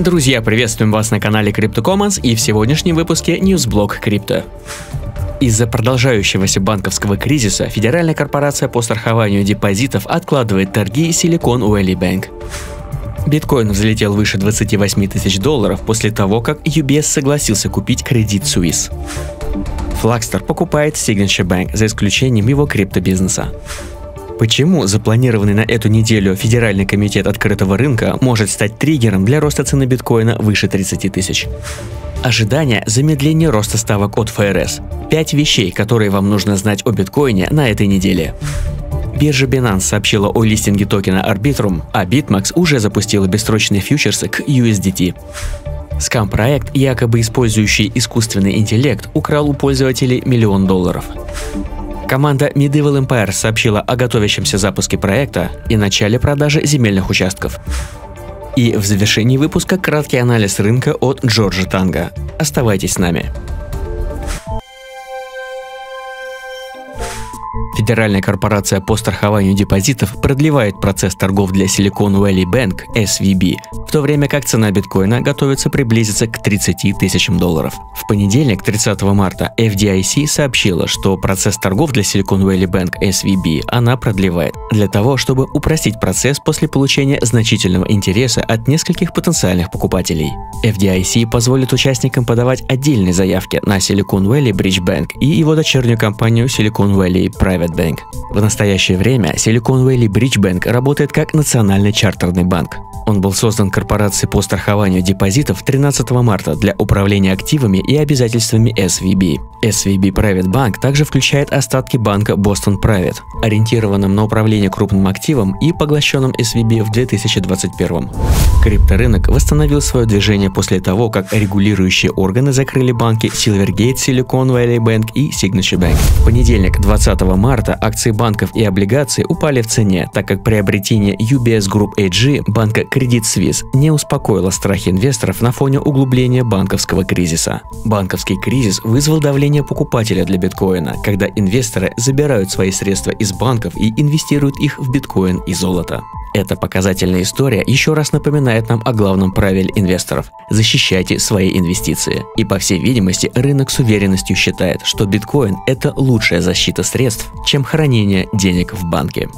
Друзья, приветствуем вас на канале CryptoCommons и в сегодняшнем выпуске Newsblog Крипто. Из-за продолжающегося банковского кризиса Федеральная корпорация по страхованию депозитов откладывает торги Silicon Valley Bank. Биткоин взлетел выше 28 тысяч долларов после того, как UBS согласился купить кредит Swiss. Flagstar покупает Signature Bank за исключением его криптобизнеса. Почему запланированный на эту неделю Федеральный комитет открытого рынка может стать триггером для роста цены биткоина выше 30 тысяч? Ожидание замедления роста ставок от ФРС. Пять вещей, которые вам нужно знать о биткоине на этой неделе. Биржа Binance сообщила о листинге токена Arbitrum, а BitMax уже запустила бессрочные фьючерсы к USDT. Скам-проект, якобы использующий искусственный интеллект, украл у пользователей миллион долларов. Команда Medieval Empire сообщила о готовящемся запуске проекта и начале продажи земельных участков. И в завершении выпуска краткий анализ рынка от Джорджа Танга. Оставайтесь с нами. Федеральная корпорация по страхованию депозитов продлевает процесс торгов для Silicon Valley Bank SVB, в то время как цена биткоина готовится приблизиться к 30 тысячам долларов. В понедельник, 30 марта, FDIC сообщила, что процесс торгов для Silicon Valley Bank SVB она продлевает, для того, чтобы упростить процесс после получения значительного интереса от нескольких потенциальных покупателей. FDIC позволит участникам подавать отдельные заявки на Silicon Valley Bridge Bank и его дочернюю компанию Silicon Valley Private Bank. В настоящее время Silicon Valley Bridge Bank работает как национальный чартерный банк. Он был создан корпорацией по страхованию депозитов 13 марта для управления активами и обязательствами SVB. SVB Private Bank также включает остатки банка Boston Private, ориентированным на управление крупным активом и поглощенным SVB в 2021. Крипторынок восстановил свое движение после того, как регулирующие органы закрыли банки Silvergate, Silicon Valley Bank и Signature Bank. В понедельник, 20 марта, акции банков и облигаций упали в цене, так как приобретение UBS Group AG банка Credit Suisse не успокоило страхи инвесторов на фоне углубления банковского кризиса. Банковский кризис вызвал давление покупателя для биткоина, когда инвесторы забирают свои средства из банков и инвестируют их в биткоин и золото. Эта показательная история еще раз напоминает нам о главном правиле инвесторов – защищайте свои инвестиции. И по всей видимости рынок с уверенностью считает, что биткоин – это лучшая защита средств, чем хранение денег в банке.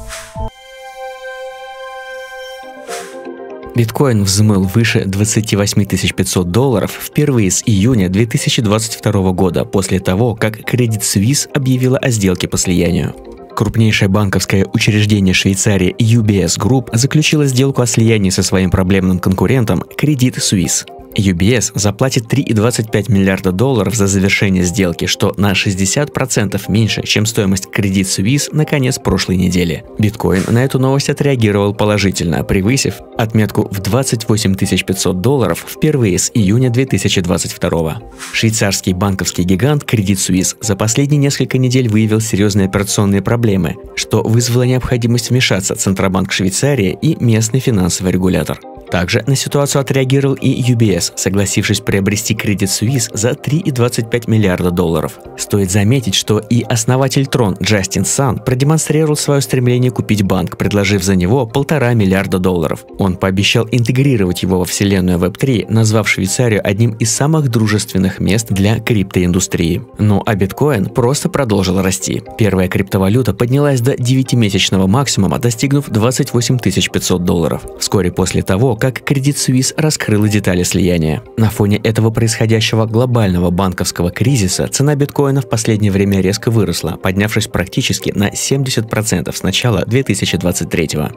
Биткоин взмыл выше 28 500 долларов впервые с июня 2022 года после того, как Credit Suisse объявила о сделке по слиянию. Крупнейшее банковское учреждение Швейцарии UBS Group заключило сделку о слиянии со своим проблемным конкурентом Credit Suisse. UBS заплатит 3,25 миллиарда долларов за завершение сделки, что на 60% меньше, чем стоимость кредит Suisse на конец прошлой недели. Биткоин на эту новость отреагировал положительно, превысив отметку в 28 500 долларов впервые с июня 2022. Швейцарский банковский гигант Credit Suisse за последние несколько недель выявил серьезные операционные проблемы, что вызвало необходимость вмешаться Центробанк Швейцарии и местный финансовый регулятор. Также на ситуацию отреагировал и UBS, согласившись приобрести кредит Suisse за 3,25 миллиарда долларов. Стоит заметить, что и основатель Трон Джастин Сан продемонстрировал свое стремление купить банк, предложив за него полтора миллиарда долларов. Он пообещал интегрировать его во вселенную Web3, назвав Швейцарию одним из самых дружественных мест для криптоиндустрии. Ну а биткоин просто продолжил расти. Первая криптовалюта поднялась до 9-месячного максимума, достигнув 28 500 долларов. Вскоре после того, как Credit Suisse раскрыла детали слияния. На фоне этого происходящего глобального банковского кризиса цена биткоина в последнее время резко выросла, поднявшись практически на 70% с начала 2023 года.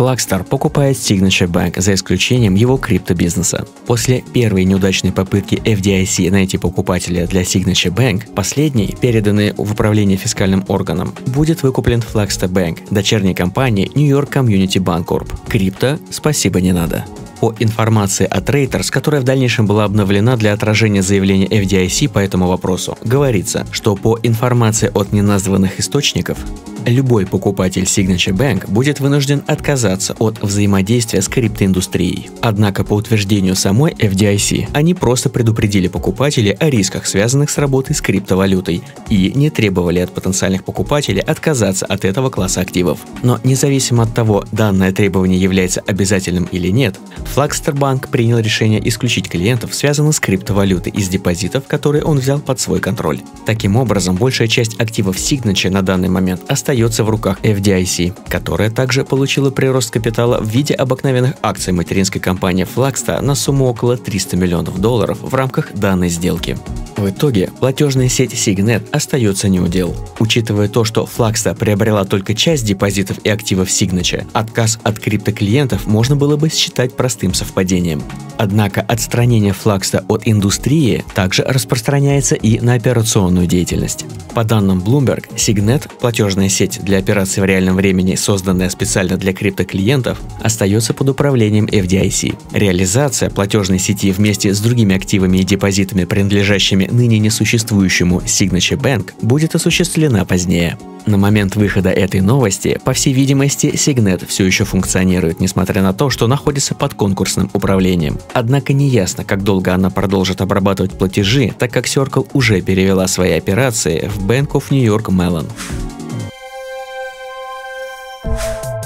Flagstar покупает Signature Bank за исключением его криптобизнеса. После первой неудачной попытки FDIC найти покупателя для Signature Bank, последний, переданный в управление фискальным органом, будет выкуплен Flagstar Bank, дочерней компании New York Community Bank Corp. Крипто спасибо не надо. По информации от Reuters, которая в дальнейшем была обновлена для отражения заявления FDIC по этому вопросу, говорится, что по информации от неназванных источников, любой покупатель Signature Bank будет вынужден отказаться от взаимодействия с криптоиндустрией. Однако по утверждению самой FDIC, они просто предупредили покупателей о рисках, связанных с работой с криптовалютой, и не требовали от потенциальных покупателей отказаться от этого класса активов. Но независимо от того, данное требование является обязательным или нет, Bank принял решение исключить клиентов, связанных с криптовалютой из депозитов, которые он взял под свой контроль. Таким образом, большая часть активов Signature на данный момент остается в руках FDIC, которая также получила прирост капитала в виде обыкновенных акций материнской компании Flagster на сумму около 300 миллионов долларов в рамках данной сделки. В итоге платежная сеть Signet остается неудел. Учитывая то, что Flagsta приобрела только часть депозитов и активов Signature, отказ от криптоклиентов можно было бы считать простым совпадением. Однако отстранение Flagsta от индустрии также распространяется и на операционную деятельность. По данным Bloomberg, Signet, платежная сеть для операций в реальном времени, созданная специально для криптоклиентов, остается под управлением FDIC. Реализация платежной сети вместе с другими активами и депозитами, принадлежащими ныне несуществующему Signature Bank, будет осуществлена позднее. На момент выхода этой новости, по всей видимости, Signet все еще функционирует, несмотря на то, что находится под конкурсным управлением. Однако неясно, как долго она продолжит обрабатывать платежи, так как Circle уже перевела свои операции в Bank of New York Mellon.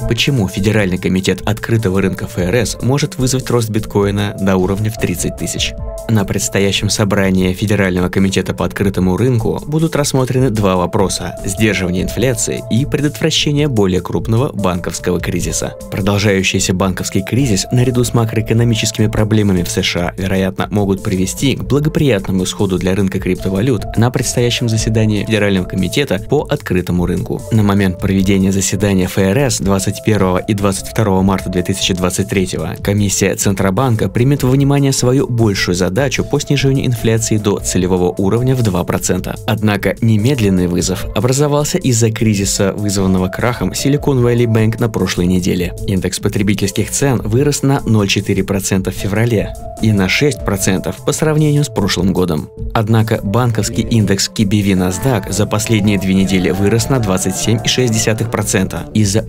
Почему Федеральный комитет открытого рынка ФРС может вызвать рост биткоина до уровня в 30 тысяч? На предстоящем собрании Федерального комитета по открытому рынку будут рассмотрены два вопроса – сдерживание инфляции и предотвращение более крупного банковского кризиса. Продолжающийся банковский кризис наряду с макроэкономическими проблемами в США, вероятно, могут привести к благоприятному исходу для рынка криптовалют на предстоящем заседании Федерального комитета по открытому рынку. На момент проведения заседания ФРС 21 и 22 марта 2023 комиссия Центробанка примет во внимание свою большую задачу по снижению инфляции до целевого уровня в 2%. Однако немедленный вызов образовался из-за кризиса, вызванного крахом Silicon Valley Bank на прошлой неделе. Индекс потребительских цен вырос на 0,4% в феврале и на 6% по сравнению с прошлым годом. Однако банковский индекс KBV NASDAQ за последние две недели вырос на 27,6% из-за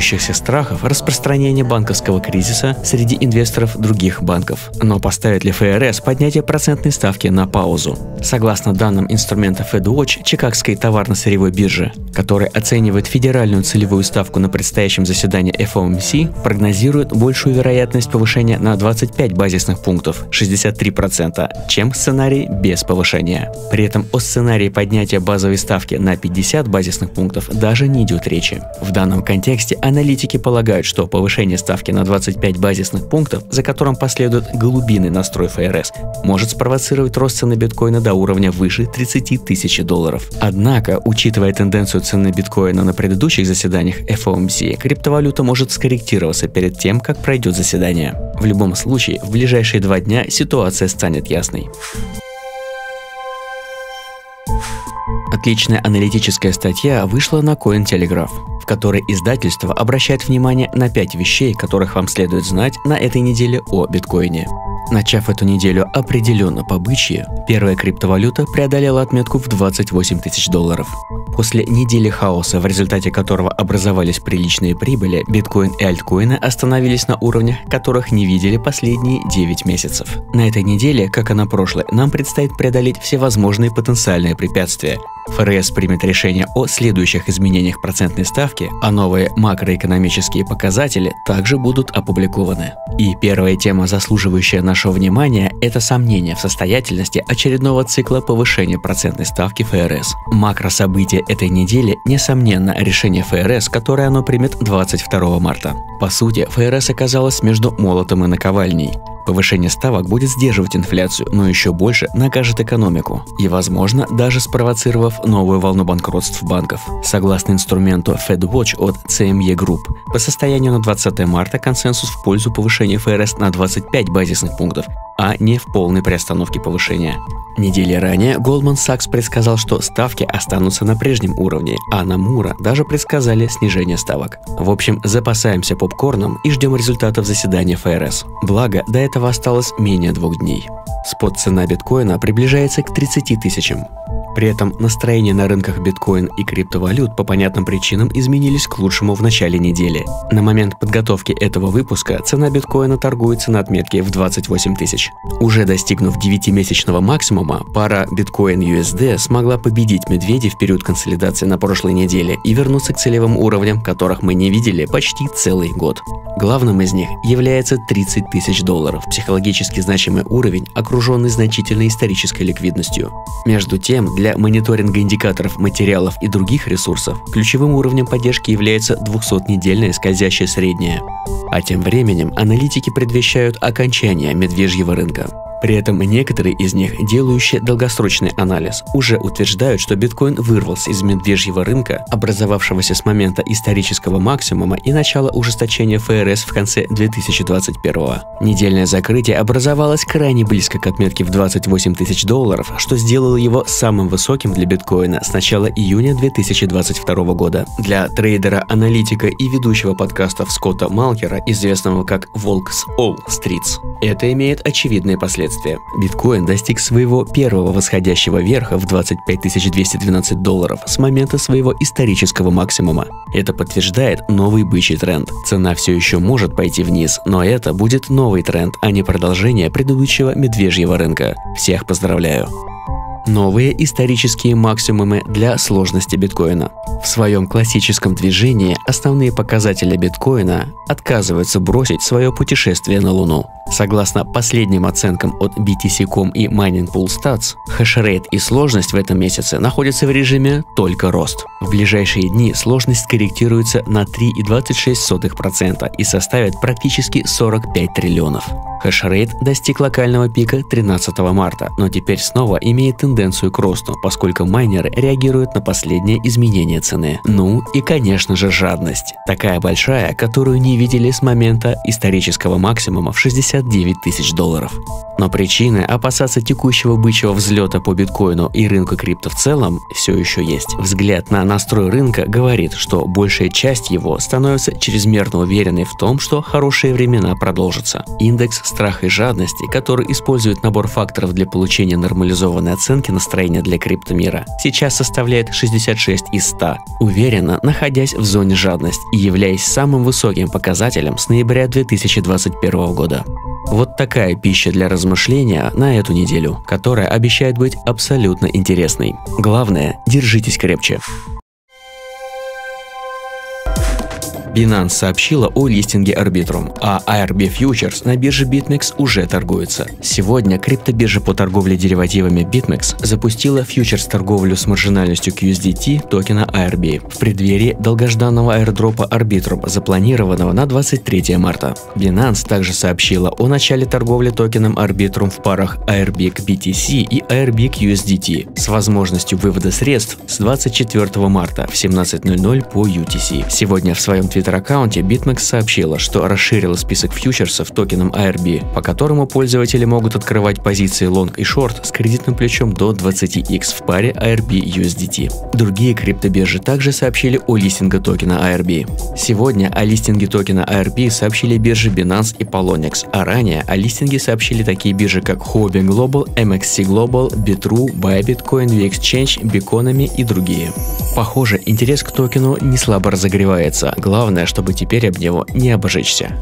усиливающихся страхов распространения банковского кризиса среди инвесторов других банков. Но поставит ли ФРС поднятие процентной ставки на паузу. Согласно данным инструмента FedWatch Чикагской товарно-сырьевой биржи, который оценивает федеральную целевую ставку на предстоящем заседании FOMC, прогнозирует большую вероятность повышения на 25 базисных пунктов, 63%, чем сценарий без повышения. При этом о сценарии поднятия базовой ставки на 50 базисных пунктов даже не идет речи. В данном контексте аналитики полагают, что повышение ставки на 25 базисных пунктов, за которым последует голубиный настрой ФРС, может спровоцировать рост цены биткоина до уровня выше 30 тысяч долларов. Однако, учитывая тенденцию цены биткоина на предыдущих заседаниях FOMC, криптовалюта может скорректироваться перед тем, как пройдет заседание. В любом случае, в ближайшие два дня ситуация станет ясной. Отличная аналитическая статья вышла на Cointelegraph, которой издательство обращает внимание на пять вещей, которых вам следует знать на этой неделе о биткоине. Начав эту неделю определенно по первая криптовалюта преодолела отметку в 28 тысяч долларов. После недели хаоса, в результате которого образовались приличные прибыли, биткоин и альткоины остановились на уровнях, которых не видели последние 9 месяцев. На этой неделе, как и на прошлой, нам предстоит преодолеть все возможные потенциальные препятствия, ФРС примет решение о следующих изменениях процентной ставки, а новые макроэкономические показатели также будут опубликованы. И первая тема, заслуживающая нашего внимания, это сомнение в состоятельности очередного цикла повышения процентной ставки ФРС. Макрособытие этой недели, несомненно, решение ФРС, которое оно примет 22 марта. По сути, ФРС оказалась между молотом и наковальней. Повышение ставок будет сдерживать инфляцию, но еще больше накажет экономику и, возможно, даже спровоцировав новую волну банкротств банков. Согласно инструменту FedWatch от CME Group, по состоянию на 20 марта консенсус в пользу повышения ФРС на 25 базисных пунктов, а не в полной приостановке повышения. Недели ранее Goldman Sachs предсказал, что ставки останутся на прежнем уровне, а на Мура даже предсказали снижение ставок. В общем, запасаемся попкорном и ждем результатов заседания ФРС. Благо, до этого осталось менее двух дней. Спот цена биткоина приближается к 30 тысячам. При этом настроения на рынках биткоин и криптовалют по понятным причинам изменились к лучшему в начале недели. На момент подготовки этого выпуска цена биткоина торгуется на отметке в 28 тысяч. Уже достигнув 9-месячного максимума, пара биткоин USD смогла победить медведей в период консолидации на прошлой неделе и вернуться к целевым уровням, которых мы не видели почти целый год. Главным из них является 30 тысяч долларов, психологически значимый уровень, окруженный значительной исторической ликвидностью. Между тем, для мониторинга индикаторов материалов и других ресурсов ключевым уровнем поддержки является 200-недельная скользящая средняя. А тем временем аналитики предвещают окончание медвежьего рынка. При этом некоторые из них, делающие долгосрочный анализ, уже утверждают, что биткоин вырвался из медвежьего рынка, образовавшегося с момента исторического максимума и начала ужесточения ФРС в конце 2021 -го. Недельное закрытие образовалось крайне близко к отметке в 28 тысяч долларов, что сделало его самым высоким для биткоина с начала июня 2022 года. Для трейдера, аналитика и ведущего подкастов Скотта Малкера, известного как Волк с All Streets, это имеет очевидные последствия. Биткоин достиг своего первого восходящего верха в 25 212 долларов с момента своего исторического максимума. Это подтверждает новый бычий тренд. Цена все еще может пойти вниз, но это будет новый тренд, а не продолжение предыдущего медвежьего рынка. Всех поздравляю! Новые исторические максимумы для сложности биткоина. В своем классическом движении основные показатели биткоина отказываются бросить свое путешествие на Луну. Согласно последним оценкам от BTC.com и Mining Pool Stats, хешрейт и сложность в этом месяце находятся в режиме только рост. В ближайшие дни сложность корректируется на 3,26% и составит практически 45 триллионов. Хешрейт достиг локального пика 13 марта, но теперь снова имеет тенденцию к росту, поскольку майнеры реагируют на последние изменения цены. Ну и конечно же жадность. Такая большая, которую не видели с момента исторического максимума в 69 тысяч долларов. Но причины опасаться текущего бычьего взлета по биткоину и рынку крипто в целом все еще есть. Взгляд на настрой рынка говорит, что большая часть его становится чрезмерно уверенной в том, что хорошие времена продолжатся. Индекс страха и жадности, который использует набор факторов для получения нормализованной оценки настроения для криптомира, сейчас составляет 66 из 100, уверенно находясь в зоне жадности и являясь самым высоким показателем с ноября 2021 года. Вот такая пища для размышления на эту неделю, которая обещает быть абсолютно интересной. Главное, держитесь крепче. Binance сообщила о листинге Arbitrum, а ARB Futures на бирже BitMEX уже торгуется. Сегодня криптобиржа по торговле деривативами BitMEX запустила фьючерс-торговлю с маржинальностью QSDT токена ARB в преддверии долгожданного аирдропа Arbitrum, запланированного на 23 марта. Binance также сообщила о начале торговли токеном Arbitrum в парах ARB к BTC и ARB к USDT с возможностью вывода средств с 24 марта в 17.00 по UTC. Сегодня в своем твиттере твиттер-аккаунте BitMEX сообщила, что расширила список фьючерсов токеном ARB, по которому пользователи могут открывать позиции long и short с кредитным плечом до 20x в паре ARB USDT. Другие криптобиржи также сообщили о листинге токена ARB. Сегодня о листинге токена ARB сообщили биржи Binance и Poloniex, а ранее о листинге сообщили такие биржи, как Huobi Global, MXC Global, Bitrue, Bybit, CoinVexchange, Beconomy и другие. Похоже, интерес к токену не слабо разогревается. Главное Главное, чтобы теперь об него не обжечься.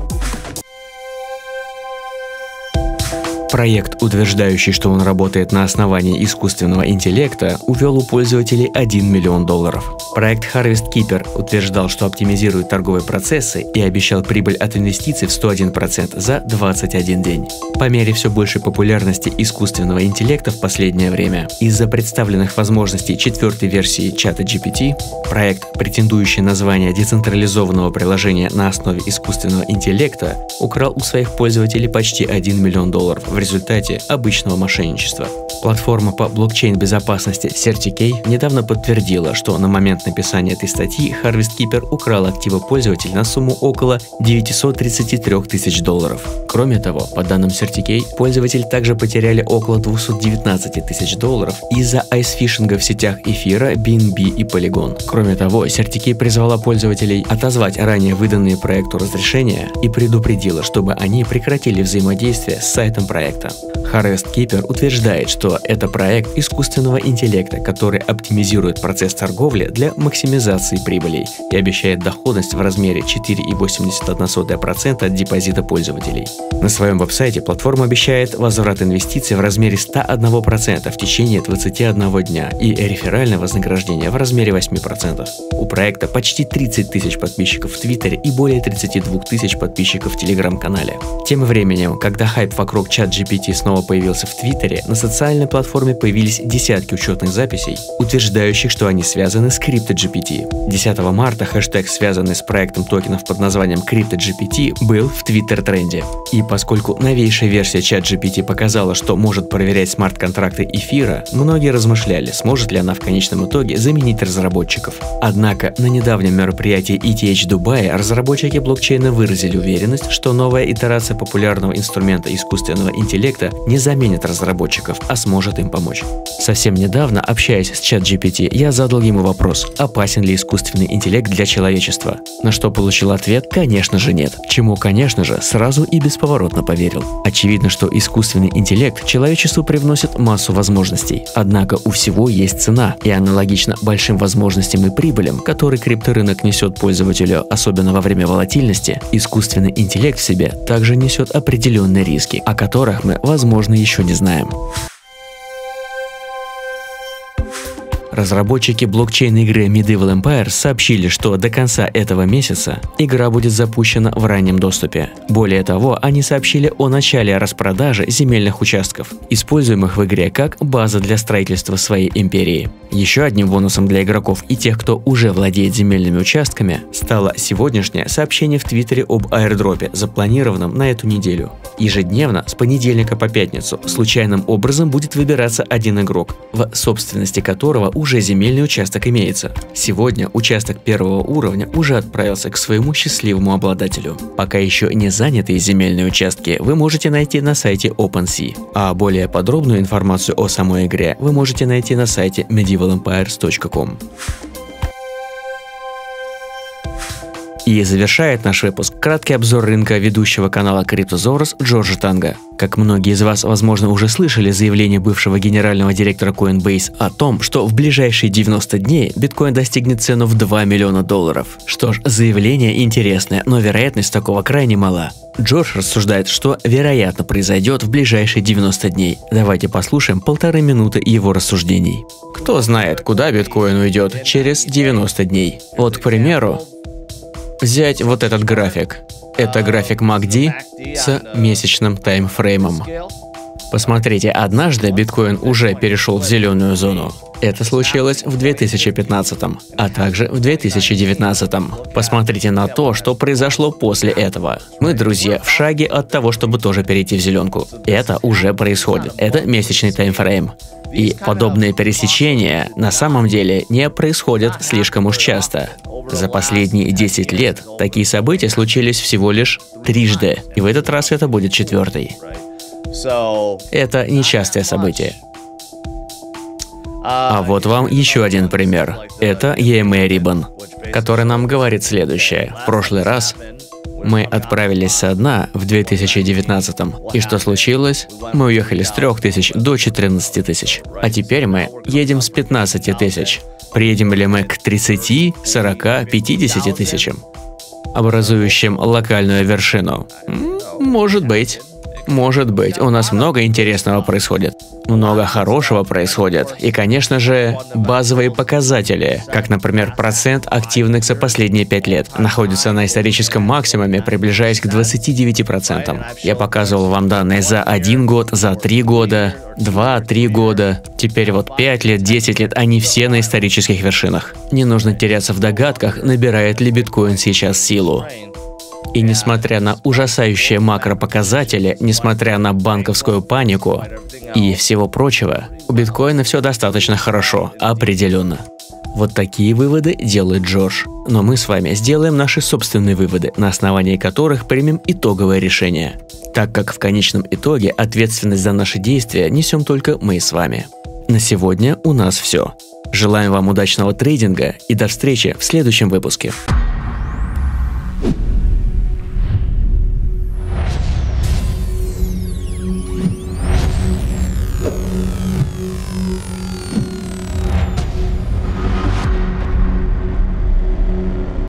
Проект, утверждающий, что он работает на основании искусственного интеллекта, увел у пользователей 1 миллион долларов. Проект Harvest Keeper утверждал, что оптимизирует торговые процессы и обещал прибыль от инвестиций в 101% за 21 день. По мере все большей популярности искусственного интеллекта в последнее время, из-за представленных возможностей четвертой версии чата GPT, проект, претендующий на звание децентрализованного приложения на основе искусственного интеллекта, украл у своих пользователей почти 1 миллион долларов в результате обычного мошенничества. Платформа по блокчейн-безопасности CertiK недавно подтвердила, что на момент написания этой статьи Harvest Keeper украл активы пользователей на сумму около 933 тысяч долларов. Кроме того, по данным CertiK, пользователи также потеряли около 219 тысяч долларов из-за айсфишинга в сетях эфира, BNB и Polygon. Кроме того, CertiK призвала пользователей отозвать ранее выданные проекту разрешения и предупредила, чтобы они прекратили взаимодействие с сайтом проекта. Harvest Keeper утверждает, что это проект искусственного интеллекта, который оптимизирует процесс торговли для максимизации прибылей и обещает доходность в размере 4,81% от депозита пользователей. На своем веб-сайте платформа обещает возврат инвестиций в размере 101% в течение 21 дня и реферальное вознаграждение в размере 8%. У проекта почти 30 тысяч подписчиков в Твиттере и более 32 тысяч подписчиков в Телеграм-канале. Тем временем, когда хайп вокруг чат GPT снова появился в Твиттере, на социальной платформе появились десятки учетных записей, утверждающих, что они связаны с CryptoGPT. 10 марта хэштег, связанный с проектом токенов под названием CryptoGPT, был в Твиттер-тренде. И поскольку новейшая версия чат GPT показала, что может проверять смарт-контракты эфира, многие размышляли, сможет ли она в конечном итоге заменить разработчиков. Однако на недавнем мероприятии ETH Дубая разработчики блокчейна выразили уверенность, что новая итерация популярного инструмента искусственного интеллекта не заменит разработчиков, а сможет им помочь. Совсем недавно, общаясь с чат GPT, я задал ему вопрос, опасен ли искусственный интеллект для человечества, на что получил ответ «конечно же нет», чему, конечно же, сразу и бесповоротно поверил. Очевидно, что искусственный интеллект человечеству привносит массу возможностей, однако у всего есть цена, и аналогично большим возможностям и прибылям, которые крипторынок несет пользователю, особенно во время волатильности, искусственный интеллект в себе также несет определенные риски, о которых мы, возможно, еще не знаем. Разработчики блокчейн-игры Medieval Empire сообщили, что до конца этого месяца игра будет запущена в раннем доступе. Более того, они сообщили о начале распродажи земельных участков, используемых в игре как база для строительства своей империи. Еще одним бонусом для игроков и тех, кто уже владеет земельными участками, стало сегодняшнее сообщение в Твиттере об аирдропе, запланированном на эту неделю. Ежедневно, с понедельника по пятницу, случайным образом будет выбираться один игрок, в собственности которого уже уже земельный участок имеется. Сегодня участок первого уровня уже отправился к своему счастливому обладателю. Пока еще не занятые земельные участки вы можете найти на сайте OpenSea, а более подробную информацию о самой игре вы можете найти на сайте medievalempires.com. И завершает наш выпуск краткий обзор рынка ведущего канала CryptoZorus Джорджа Танга. Как многие из вас, возможно, уже слышали заявление бывшего генерального директора Coinbase о том, что в ближайшие 90 дней биткоин достигнет цену в 2 миллиона долларов. Что ж, заявление интересное, но вероятность такого крайне мала. Джордж рассуждает, что вероятно произойдет в ближайшие 90 дней. Давайте послушаем полторы минуты его рассуждений. Кто знает, куда биткоин уйдет через 90 дней. Вот, к примеру, взять вот этот график. Это график MACD с месячным таймфреймом. Посмотрите, однажды биткоин уже перешел в зеленую зону. Это случилось в 2015, а также в 2019. Посмотрите на то, что произошло после этого. Мы, друзья, в шаге от того, чтобы тоже перейти в зеленку. Это уже происходит. Это месячный таймфрейм. И подобные пересечения на самом деле не происходят слишком уж часто. За последние 10 лет такие события случились всего лишь трижды, и в этот раз это будет четвертый. Это нечастое событие. А вот вам еще один пример. Это EMA Ribbon, который нам говорит следующее. В прошлый раз мы отправились со дна в 2019 И что случилось? Мы уехали с 3000 до 14 тысяч. А теперь мы едем с 15 тысяч. Приедем ли мы к 30, 40, 50 тысячам? Образующим локальную вершину? Может быть. Может быть, у нас много интересного происходит. Много хорошего происходит. И, конечно же, базовые показатели, как, например, процент активных за последние пять лет, находятся на историческом максимуме, приближаясь к 29%. Я показывал вам данные за один год, за три года, два-три года. Теперь вот 5 лет, 10 лет, они все на исторических вершинах. Не нужно теряться в догадках, набирает ли биткоин сейчас силу. И несмотря на ужасающие макропоказатели, несмотря на банковскую панику и всего прочего, у биткоина все достаточно хорошо, определенно. Вот такие выводы делает Джордж. Но мы с вами сделаем наши собственные выводы, на основании которых примем итоговое решение. Так как в конечном итоге ответственность за наши действия несем только мы с вами. На сегодня у нас все. Желаем вам удачного трейдинга и до встречи в следующем выпуске.